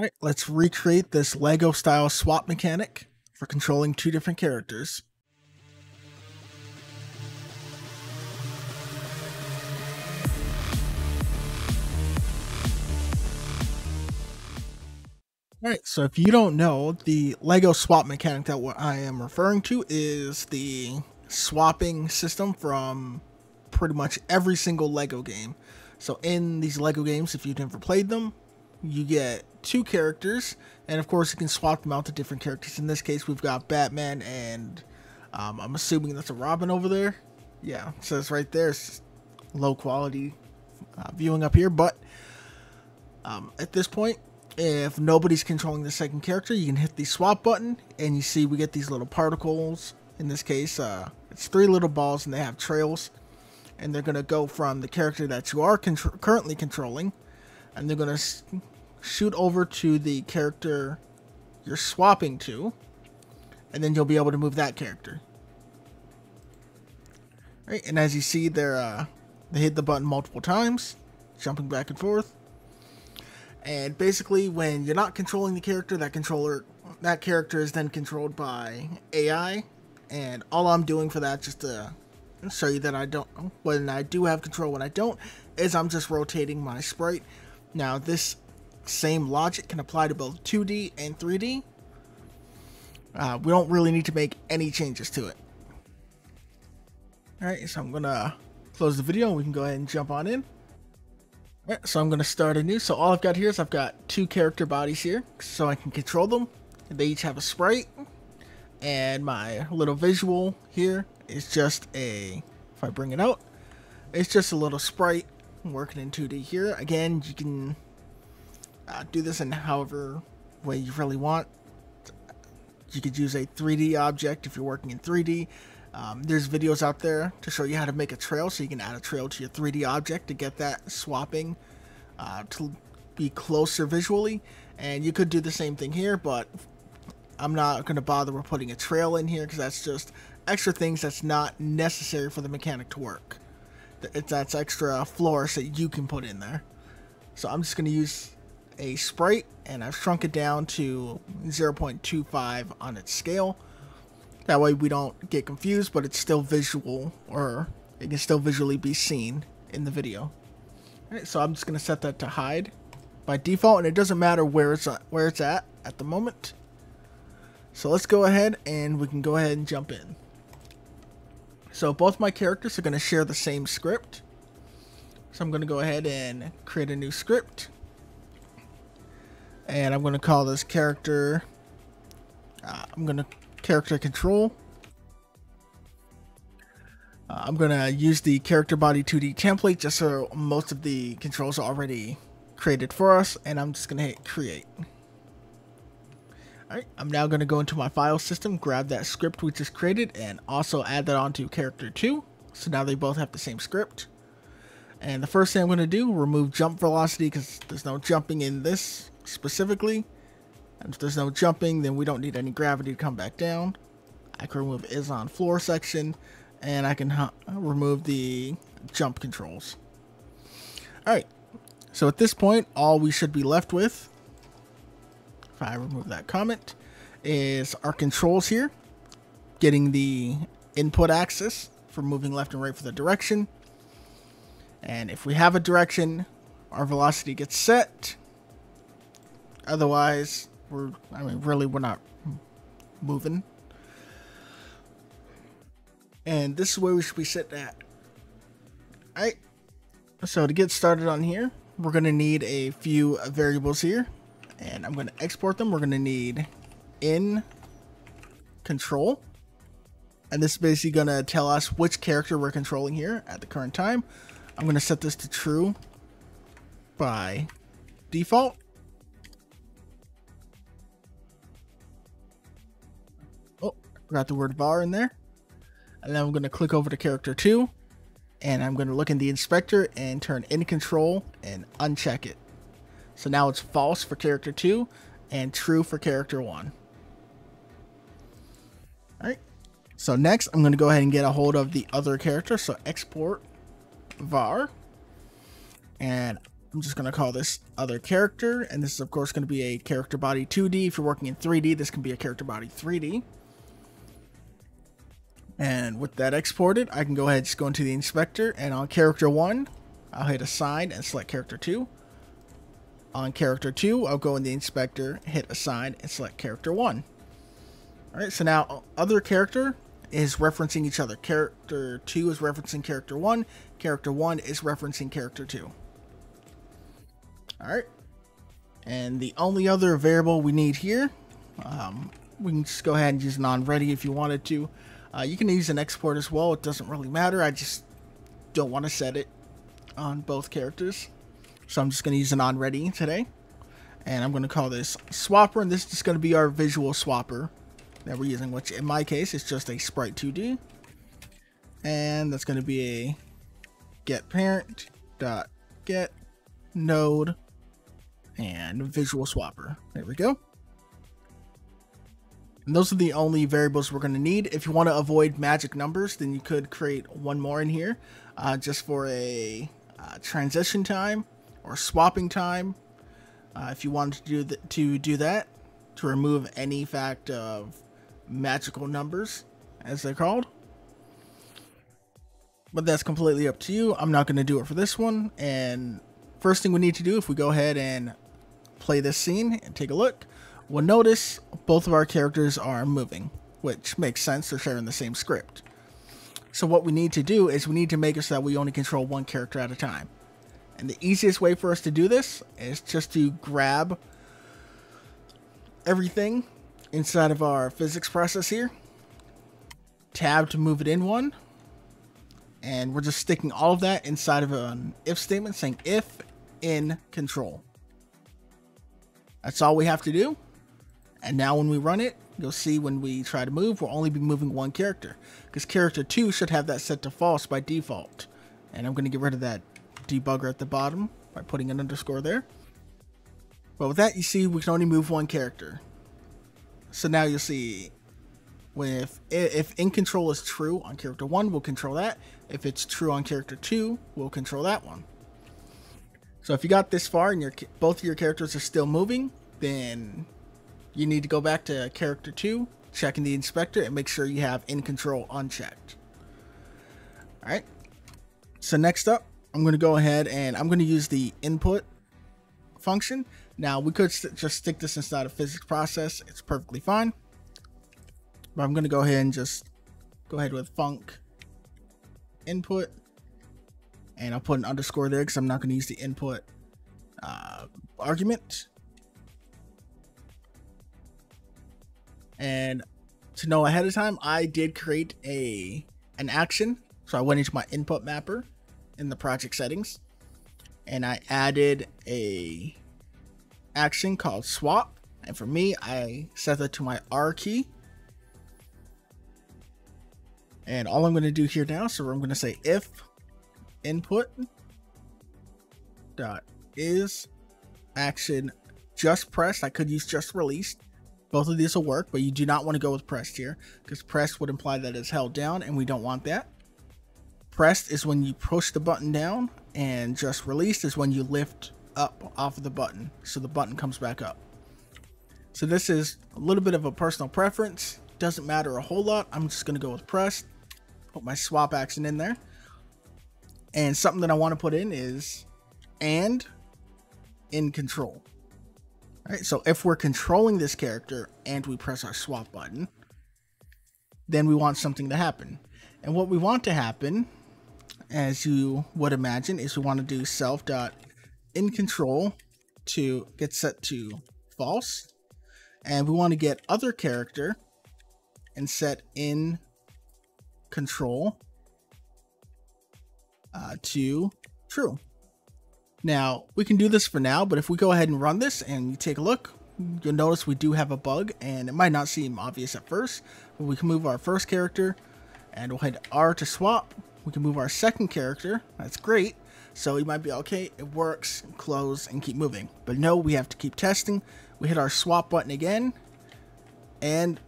Alright, let's recreate this LEGO style swap mechanic for controlling two different characters. Alright, so if you don't know, the LEGO swap mechanic that what I am referring to is the swapping system from pretty much every single LEGO game. So in these LEGO games, if you've never played them, you get two characters, and of course you can swap them out to different characters. In this case, we've got Batman and um, I'm assuming that's a Robin over there. Yeah, so it's right there, it's low quality uh, viewing up here, but um, at this point, if nobody's controlling the second character, you can hit the swap button, and you see we get these little particles. In this case, uh, it's three little balls, and they have trails, and they're going to go from the character that you are contr currently controlling, and they're going to shoot over to the character you're swapping to, and then you'll be able to move that character. Right, and as you see, they're uh, they hit the button multiple times, jumping back and forth. And basically, when you're not controlling the character, that controller, that character is then controlled by AI. And all I'm doing for that, just to show you that I don't, when I do have control, when I don't, is I'm just rotating my sprite. Now, this same logic can apply to both 2D and 3D. Uh, we don't really need to make any changes to it. Alright, so I'm going to close the video and we can go ahead and jump on in. Alright, so I'm going to start a new. So all I've got here is I've got two character bodies here so I can control them. They each have a sprite. And my little visual here is just a, if I bring it out, it's just a little sprite working in 2D here. Again, you can uh, do this in however way you really want. You could use a 3D object if you're working in 3D. Um, there's videos out there to show you how to make a trail so you can add a trail to your 3D object to get that swapping uh, to be closer visually. And you could do the same thing here, but I'm not going to bother with putting a trail in here because that's just extra things that's not necessary for the mechanic to work. That's extra floors that you can put in there. So I'm just going to use a sprite and I've shrunk it down to 0.25 on its scale. That way we don't get confused, but it's still visual or it can still visually be seen in the video. Alright, so I'm just going to set that to hide by default and it doesn't matter where it's at, where it's at at the moment. So let's go ahead and we can go ahead and jump in. So both my characters are going to share the same script. So I'm going to go ahead and create a new script and I'm going to call this character uh, I'm going to character control uh, I'm going to use the character body 2D template just so most of the controls are already created for us and I'm just going to hit create Alright, I'm now going to go into my file system, grab that script we just created, and also add that onto character 2. So now they both have the same script. And the first thing I'm going to do, remove jump velocity because there's no jumping in this specifically. And if there's no jumping, then we don't need any gravity to come back down. I can remove is on floor section, and I can remove the jump controls. Alright, so at this point, all we should be left with, if I remove that comment, is our controls here. Getting the input axis for moving left and right for the direction. And if we have a direction, our velocity gets set. Otherwise, we're, I mean, really, we're not moving. And this is where we should be sitting at. Alright, so to get started on here, we're going to need a few variables here. And I'm going to export them. We're going to need in control. And this is basically going to tell us which character we're controlling here at the current time. I'm going to set this to true by default. Got the word var in there. And then I'm going to click over to character 2. And I'm going to look in the inspector and turn in control and uncheck it. So now it's false for character 2 and true for character 1. Alright. So next, I'm going to go ahead and get a hold of the other character. So export var. And I'm just going to call this other character, and this is of course going to be a character body 2D. If you're working in 3D, this can be a character body 3D. And with that exported, I can go ahead and just go into the inspector, and on character 1, I'll hit assign and select character 2. On character 2, I'll go in the inspector, hit assign, and select character 1. Alright, so now other character is referencing each other. Character 2 is referencing character 1, character 1 is referencing character 2. Alright. And the only other variable we need here, um, we can just go ahead and use non-ready if you wanted to. Uh, you can use an export as well, it doesn't really matter, I just don't want to set it on both characters. So I'm just going to use an on ready today. And I'm going to call this swapper, and this is going to be our visual swapper that we're using, which in my case is just a sprite 2D. And that's going to be a get parent dot get node and visual swapper. There we go. And those are the only variables we're going to need. If you want to avoid magic numbers, then you could create one more in here uh, just for a uh, transition time or swapping time. Uh, if you wanted to do, to do that, to remove any fact of magical numbers, as they're called. But that's completely up to you. I'm not going to do it for this one. And first thing we need to do, if we go ahead and play this scene and take a look, we'll notice both of our characters are moving, which makes sense. They're sharing the same script. So what we need to do is we need to make it so that we only control one character at a time. And the easiest way for us to do this is just to grab everything inside of our physics process here. Tab to move it in one. And we're just sticking all of that inside of an if statement saying if in control. That's all we have to do. And now when we run it, you'll see when we try to move, we'll only be moving one character. Because character 2 should have that set to false by default. And I'm going to get rid of that debugger at the bottom by putting an underscore there. But with that, you see we can only move one character. So now you'll see if if in control is true on character 1, we'll control that. If it's true on character 2, we'll control that one. So if you got this far and your both of your characters are still moving, then you need to go back to character 2, check in the inspector, and make sure you have in control unchecked. Alright, so next up, I'm going to go ahead and I'm going to use the input function. Now, we could st just stick this inside a physics process. It's perfectly fine. But I'm going to go ahead and just go ahead with func input. And I'll put an underscore there because I'm not going to use the input uh, argument. And to know ahead of time, I did create a an action. So I went into my input mapper in the project settings and I added a action called swap. And for me, I set that to my R key. And all I'm going to do here now, so I'm going to say if input dot is action just pressed. I could use just released. Both of these will work, but you do not want to go with pressed here because pressed would imply that it's held down and we don't want that. Pressed is when you push the button down and just released is when you lift up off of the button so the button comes back up. So this is a little bit of a personal preference. Doesn't matter a whole lot. I'm just going to go with pressed. Put my swap action in there. And something that I want to put in is and in control. Right, so if we're controlling this character and we press our swap button, then we want something to happen. And what we want to happen, as you would imagine, is we want to do self dot in control to get set to false. And we want to get other character and set in control uh, to true. Now, we can do this for now, but if we go ahead and run this and you take a look, you'll notice we do have a bug, and it might not seem obvious at first, but we can move our first character, and we'll hit R to swap. We can move our second character, that's great, so we might be okay, it works, close, and keep moving. But no, we have to keep testing. We hit our swap button again, and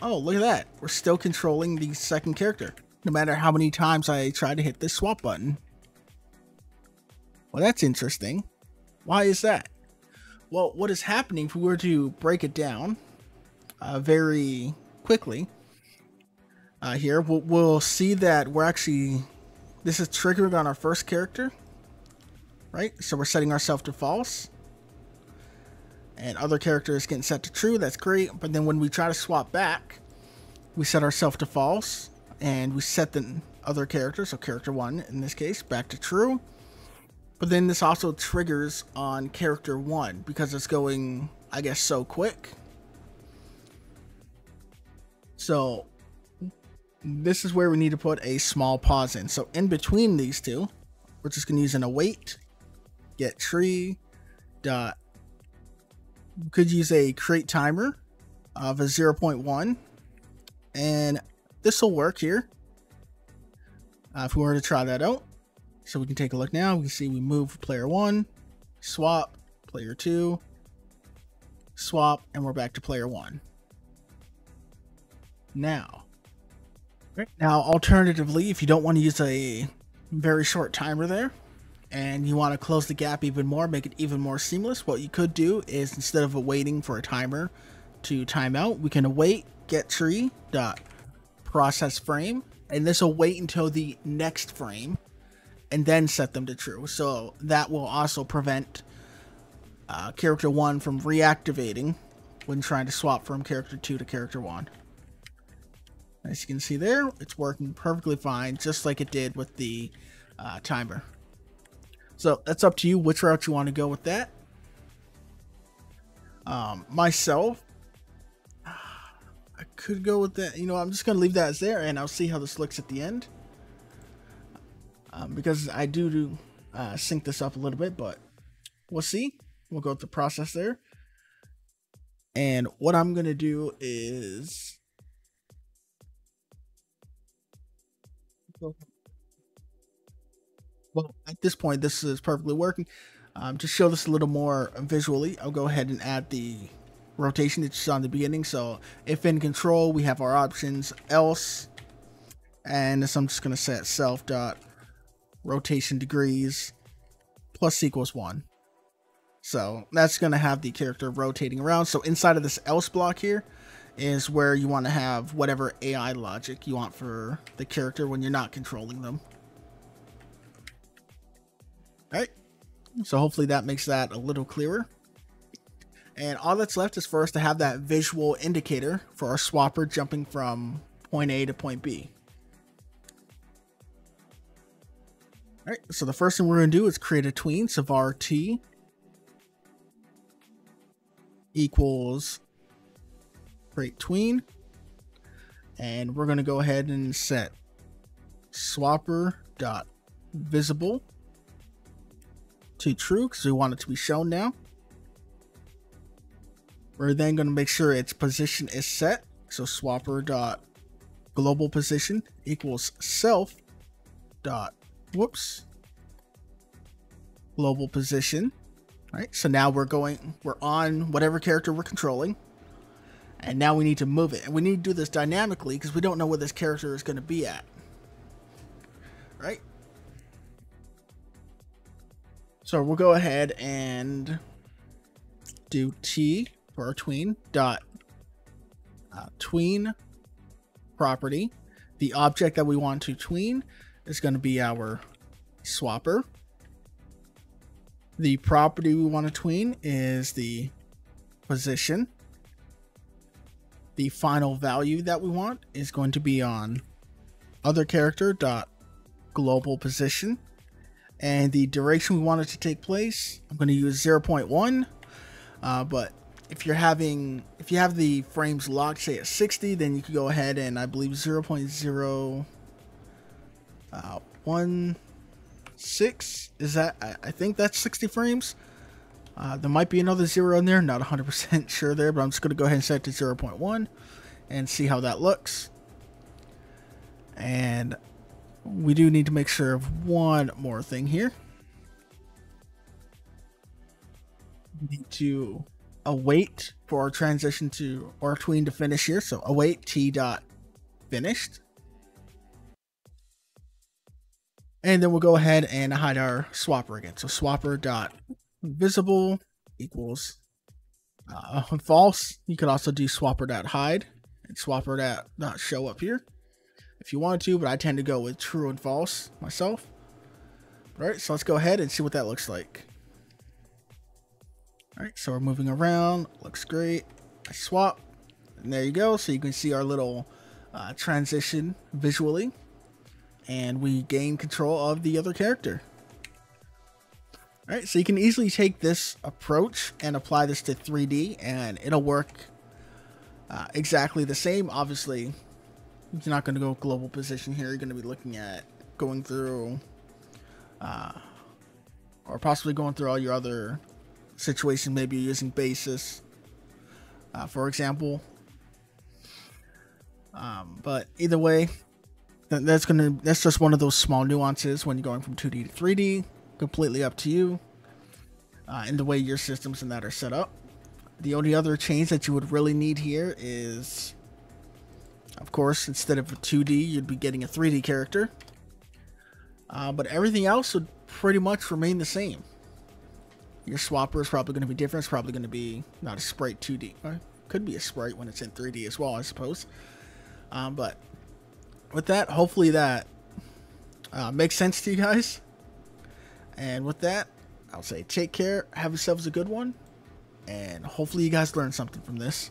oh, look at that. We're still controlling the second character, no matter how many times I try to hit this swap button. Well, that's interesting. Why is that? Well, what is happening, if we were to break it down uh, very quickly, uh, here, we'll, we'll see that we're actually, this is triggering on our first character, right? So we're setting ourselves to false. And other characters getting set to true, that's great. But then when we try to swap back, we set ourselves to false. And we set the other character, so character one in this case, back to true. But then this also triggers on character one because it's going, I guess, so quick. So this is where we need to put a small pause in. So in between these two, we're just going to use an await, get tree, dot. We could use a create timer of a 0.1 and this will work here. Uh, if we were to try that out. So we can take a look now. We can see we move player one, swap, player two, swap, and we're back to player one. Now, right now, alternatively, if you don't want to use a very short timer there, and you want to close the gap even more, make it even more seamless, what you could do is instead of waiting for a timer to time out, we can await get tree dot process frame, and this will wait until the next frame and then set them to true. So that will also prevent uh, character 1 from reactivating when trying to swap from character 2 to character 1. As you can see there, it's working perfectly fine, just like it did with the uh, timer. So that's up to you which route you want to go with that. Um, myself, I could go with that. You know, I'm just going to leave that as there, and I'll see how this looks at the end um, because I do do uh, sync this up a little bit, but we'll see. We'll go through the process there. And what I'm going to do is well, at this point, this is perfectly working. Um, to show this a little more visually, I'll go ahead and add the rotation that you saw in the beginning. So if in control, we have our options, else, and this I'm just going to set self dot rotation degrees plus equals one. So that's going to have the character rotating around. So inside of this else block here is where you want to have whatever AI logic you want for the character when you're not controlling them. Alright, so hopefully that makes that a little clearer. And all that's left is for us to have that visual indicator for our swapper jumping from point A to point B. Right, so the first thing we're going to do is create a tween. So var t equals create tween. And we're going to go ahead and set swapper dot visible to true because we want it to be shown now. We're then going to make sure its position is set. So swapper dot global position equals self dot whoops, global position, right? So now we're going, we're on whatever character we're controlling, and now we need to move it. And we need to do this dynamically because we don't know where this character is going to be at, right? So we'll go ahead and do T for our tween dot uh, tween property. The object that we want to tween is going to be our swapper. The property we want to tween is the position. The final value that we want is going to be on other character dot global position. And the duration we want it to take place, I'm going to use 0.1. Uh, but if you're having, if you have the frames locked, say at 60, then you can go ahead and I believe 0.0 uh, one six is that I, think that's 60 frames. Uh, there might be another zero in there, not 100% sure there, but I'm just going to go ahead and set it to 0.1 and see how that looks. And we do need to make sure of one more thing here. Need to await for our transition to our tween to finish here. So await t dot finished. And then we'll go ahead and hide our swapper again. So swapper dot visible equals uh, false. You could also do swapper dot hide and swapper dot not show up here if you wanted to, but I tend to go with true and false myself. All right, so let's go ahead and see what that looks like. All right, so we're moving around. Looks great. I swap, and there you go. So you can see our little uh, transition visually, and we gain control of the other character. All right, so you can easily take this approach and apply this to 3D, and it'll work uh, exactly the same. Obviously, you're not going to go global position here. You're going to be looking at going through, uh, or possibly going through all your other situations. Maybe you're using basis, uh, for example. Um, but either way, that's gonna that's just one of those small nuances when you're going from 2D to 3D. Completely up to you, uh, and the way your systems and that are set up. The only other change that you would really need here is of course, instead of a 2D, you'd be getting a 3D character. Uh, but everything else would pretty much remain the same. Your swapper is probably going to be different. It's probably going to be not a sprite 2D. Or could be a sprite when it's in 3D as well, I suppose. Um, but with that, hopefully that uh, makes sense to you guys. And with that, I'll say take care. Have yourselves a good one. And hopefully you guys learned something from this.